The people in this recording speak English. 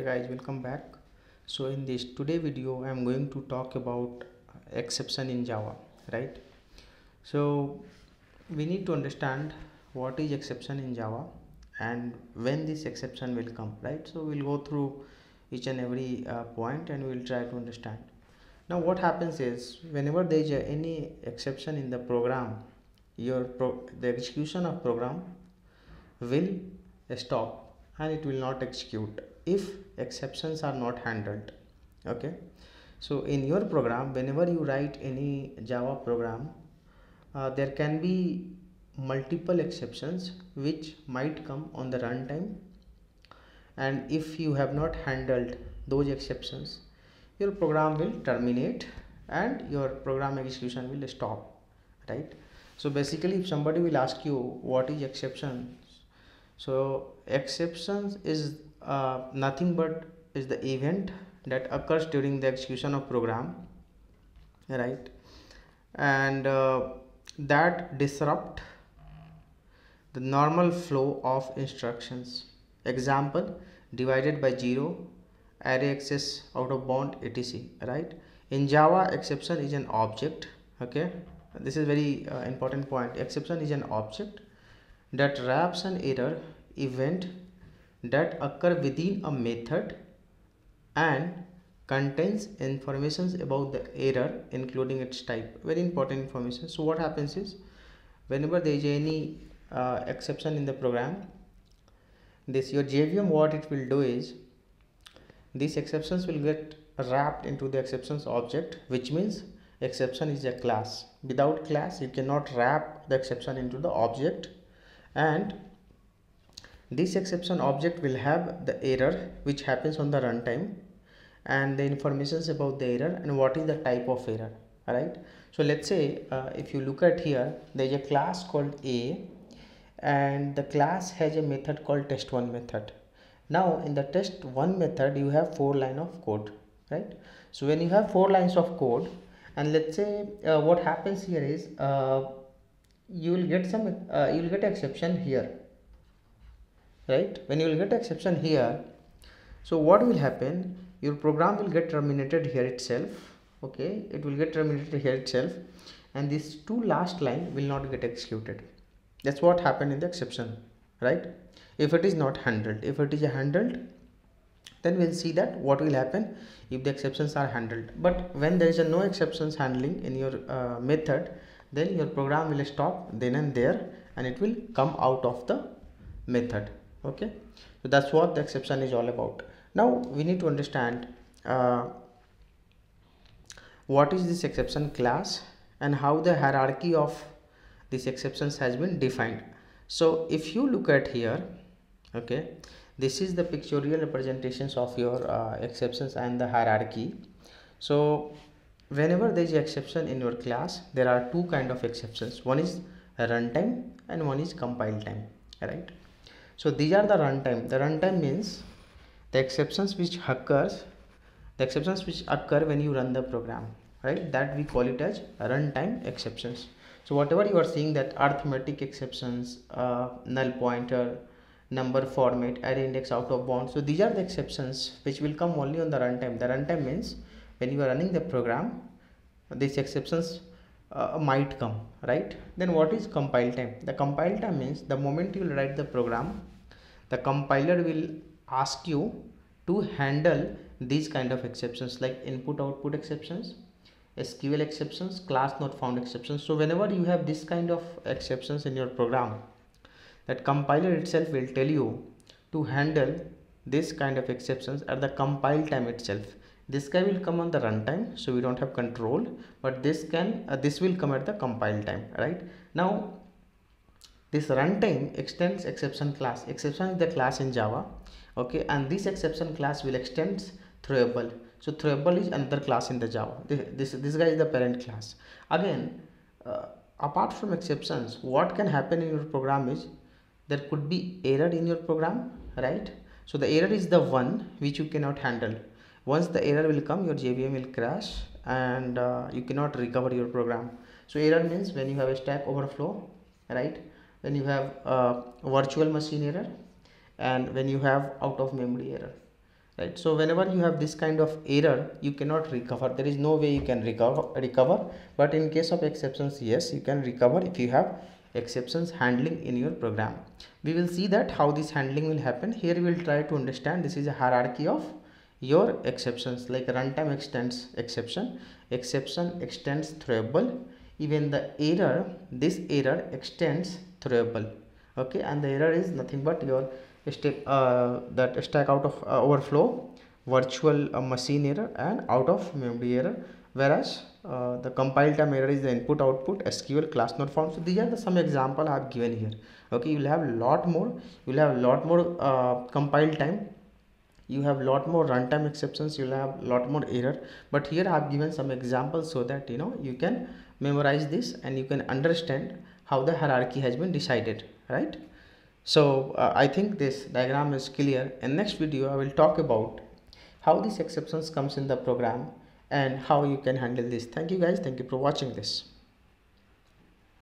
hey guys welcome back. So in this today video i'm going to talk about exception in java right? So we need to understand what is exception in java and when this exception will come right? So we'll go through each and every uh, point and we'll try to understand. Now what happens is whenever there is any exception in the program your pro the execution of program will stop and it will not execute. If exceptions are not handled. Okay? So in your program whenever you write any java program uh, there can be multiple exceptions which might come on the runtime. And if you have not handled those exceptions your program will terminate and your program execution will stop right? So basically if somebody will ask you what is exception so exceptions is uh, nothing but is the event that occurs during the execution of program right? And uh, that disrupt the normal flow of instructions. Example divided by 0 array access out of bound etc right? In java exception is an object okay? This is very uh, important point. Exception is an object that wraps an error event that occur within a method and contains informations about the error including its type. Very important information. So what happens is whenever there is any uh, exception in the program this your JVM what it will do is these exceptions will get wrapped into the exceptions object which means exception is a class. Without class you cannot wrap the exception into the object. And this exception object will have the error which happens on the runtime and the informations about the error and what is the type of error alright? So let's say uh, if you look at here there is a class called a and the class has a method called test1 method. Now in the test1 method you have four line of code right? So when you have four lines of code and let's say uh, what happens here is uh, you will get some uh, you will get exception here right? When you will get exception here so what will happen? Your program will get terminated here itself okay? It will get terminated here itself and these two last line will not get executed. That's what happened in the exception right? If it is not handled if it is handled then we'll see that what will happen if the exceptions are handled. But when there is a no exceptions handling in your uh, method then your program will stop then and there and it will come out of the method okay? So that's what the exception is all about. Now we need to understand uh, what is this exception class and how the hierarchy of these exceptions has been defined. So if you look at here okay this is the pictorial representations of your uh, exceptions and the hierarchy. So whenever there is exception in your class there are two kind of exceptions. One is runtime and one is compile time right so these are the runtime. The runtime means the exceptions which occurs the exceptions which occur when you run the program right? That we call it as runtime exceptions. So whatever you are seeing that arithmetic exceptions uh, null pointer number format array index out of bounds so these are the exceptions which will come only on the runtime. The runtime means when you are running the program these exceptions uh, might come right? Then what is compile time? The compile time means the moment you write the program the compiler will ask you to handle these kind of exceptions like input output exceptions sql exceptions class not found exceptions. So whenever you have this kind of exceptions in your program that compiler itself will tell you to handle this kind of exceptions at the compile time itself this guy will come on the runtime so we don't have control. But this can uh, this will come at the compile time right? Now this runtime extends exception class. Exception is the class in java okay? And this exception class will extend throwable so throwable is another class in the java. This this, this guy is the parent class. Again uh, apart from exceptions what can happen in your program is there could be error in your program right? So the error is the one which you cannot handle once the error will come your jvm will crash and uh, you cannot recover your program. So error means when you have a stack overflow right? When you have a virtual machine error and when you have out of memory error right? So whenever you have this kind of error you cannot recover. There is no way you can recover recover. But in case of exceptions yes you can recover if you have exceptions handling in your program. We will see that how this handling will happen. Here we will try to understand. This is a hierarchy of your exceptions like runtime extends exception exception extends throwable even the error this error extends throwable okay and the error is nothing but your step uh, that stack out of uh, overflow virtual uh, machine error and out of memory error. Whereas uh, the compile time error is the input output sql class not found so these are the some example i have given here. Okay you will have a lot more you will have lot more uh, compile time you have lot more runtime exceptions you'll have lot more error. But here i have given some examples so that you know you can memorize this and you can understand how the hierarchy has been decided right? So uh, I think this diagram is clear. In next video I will talk about how these exceptions comes in the program and how you can handle this. Thank you guys. Thank you for watching this